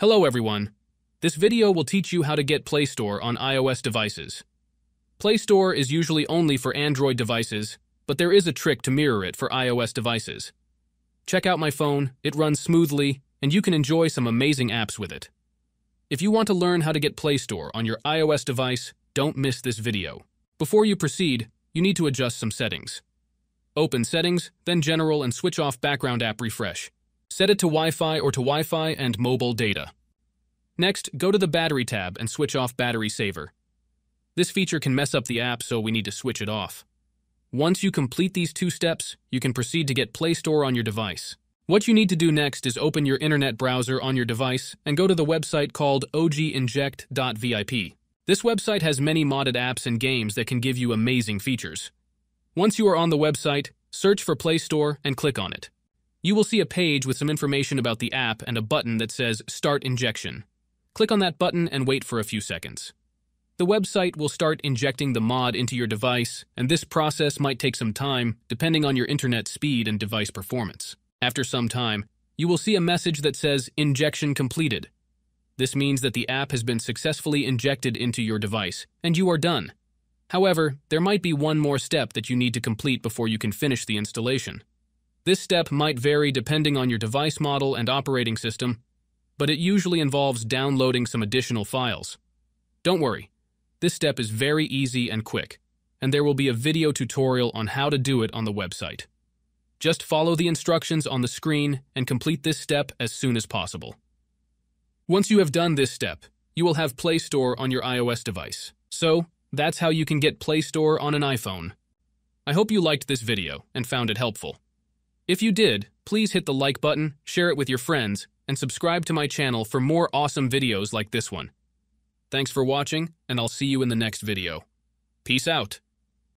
Hello everyone. This video will teach you how to get Play Store on iOS devices. Play Store is usually only for Android devices, but there is a trick to mirror it for iOS devices. Check out my phone, it runs smoothly, and you can enjoy some amazing apps with it. If you want to learn how to get Play Store on your iOS device, don't miss this video. Before you proceed, you need to adjust some settings. Open Settings, then General and switch off Background App Refresh. Set it to Wi-Fi or to Wi-Fi and mobile data. Next, go to the Battery tab and switch off Battery Saver. This feature can mess up the app, so we need to switch it off. Once you complete these two steps, you can proceed to get Play Store on your device. What you need to do next is open your internet browser on your device and go to the website called oginject.vip. This website has many modded apps and games that can give you amazing features. Once you are on the website, search for Play Store and click on it. You will see a page with some information about the app and a button that says Start Injection. Click on that button and wait for a few seconds. The website will start injecting the mod into your device, and this process might take some time, depending on your internet speed and device performance. After some time, you will see a message that says Injection Completed. This means that the app has been successfully injected into your device, and you are done. However, there might be one more step that you need to complete before you can finish the installation. This step might vary depending on your device model and operating system, but it usually involves downloading some additional files. Don't worry, this step is very easy and quick, and there will be a video tutorial on how to do it on the website. Just follow the instructions on the screen and complete this step as soon as possible. Once you have done this step, you will have Play Store on your iOS device. So, that's how you can get Play Store on an iPhone. I hope you liked this video and found it helpful. If you did, please hit the like button, share it with your friends, and subscribe to my channel for more awesome videos like this one. Thanks for watching, and I'll see you in the next video. Peace out.